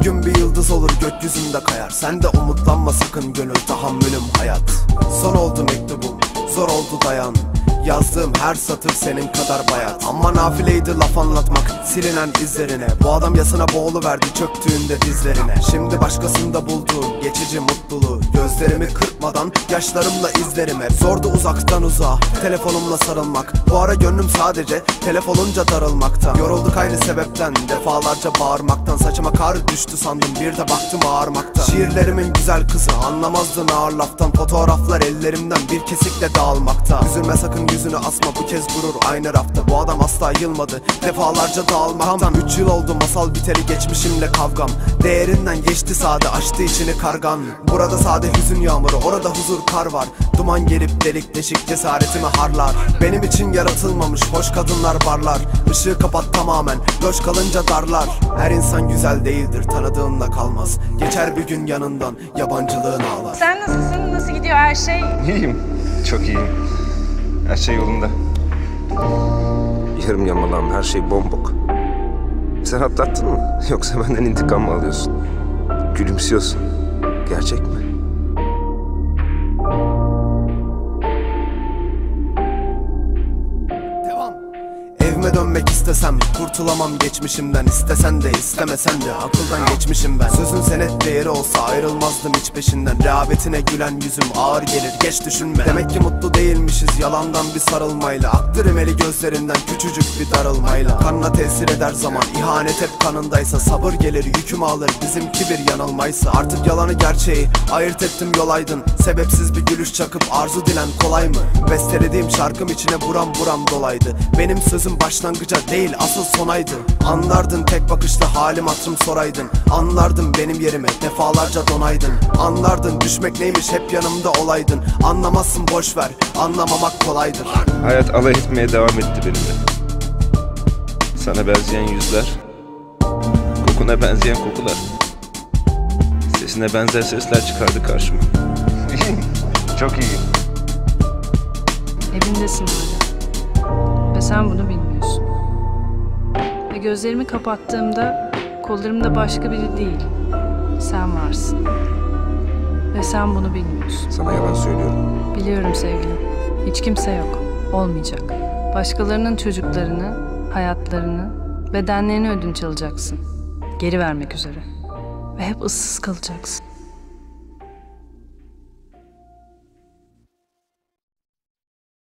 Bir gün bir yıldız olur gökyüzünde kayar. Sen de umutlanma sakın gönül tahammülüm hayat. Son oldu mektubum zor oldu dayan. Yazdığım her satır senin kadar bayat. Ama nafileydi laf anlatmak silinen izlerine Bu adam yasına boğulu verdi çöktüğünde dizlerine. Şimdi başkasında bulduğum geçici mutluluğu Gözlerimi kırpmadan yaşlarımla izlerim hep. Zordu uzaktan uzağa telefonumla sarılmak. Bu ara gönlüm sadece telef olunca darılmakta. Yorulduk aynı sebepten defalarca bağırmaktan. Saçıma kar düştü sandım bir de baktım ağarmakta. Şiirlerimin güzel kızı anlamazdın ağır laftan. Fotoğraflar ellerimden bir kesikle dağılmakta. Üzülme sakın yüzünü asma bu kez gurur aynı rafta. Bu adam asla yılmadı defalarca dağılmaktan. Üç yıl oldu masal biteri geçmişimle kavgam. Değerinden geçti sade açtı içini kargan. Burada sade hüzün yağmuru orada huzur kar var Duman gelip delik deşik cesaretimi harlar Benim için yaratılmamış hoş kadınlar barlar Işığı kapat tamamen loş kalınca darlar Her insan güzel değildir tanıdığınla kalmaz Geçer bir gün yanından yabancılığın ağlar Sen nasılsın? Nasıl gidiyor her şey? İyiyim. Çok iyiyim. Her şey yolunda. Yarım yamalağım her şey bombok. Sen atlattın mı? Yoksa benden intikam mı alıyorsun? Gülümsüyorsun. Gerçek mi? İstesem kurtulamam geçmişimden istesen de istemesen de akıldan geçmişim ben. Sözün senet değeri olsa ayrılmazdım hiç peşinden. Rehavetine gülen yüzüm ağır gelir geç düşünme. Demek ki mutlu değilmişiz yalandan bir sarılmayla. Aktır emeli gözlerinden küçücük bir darılmayla. Kanına tesir eder zaman ihanet hep kanındaysa. Sabır gelir yükümü alır bizimki bir yanılmaysa. Artık yalanı gerçeği ayırt ettim yol aydın. Sebepsiz bir gülüş çakıp arzu dilen kolay mı? Bestelediğim şarkım içine buram buram dolaydı. Benim sözüm başlangıca değil asıl sonaydı Anlardın tek bakışta halim hatırım soraydın Anlardın benim yerime defalarca donaydın Anlardın düşmek neymiş hep yanımda olaydın Anlamazsın boş ver anlamamak kolaydır Hayat alay etmeye devam etti benimle. Sana benzeyen yüzler, kokuna benzeyen kokular, sesine benzer sesler çıkardı karşıma. Çok iyiyim. Evindesin hala. Ve sen bunu bilmiyorsun. Gözlerimi kapattığımda kollarımda başka biri değil. Sen varsın. Ve sen bunu bilmiyorsun. Sana yalan söylüyorum. Biliyorum sevgilim. Hiç kimse yok. Olmayacak. Başkalarının çocuklarını, hayatlarını, bedenlerini ödünç alacaksın. Geri vermek üzere. Ve hep ıssız kalacaksın.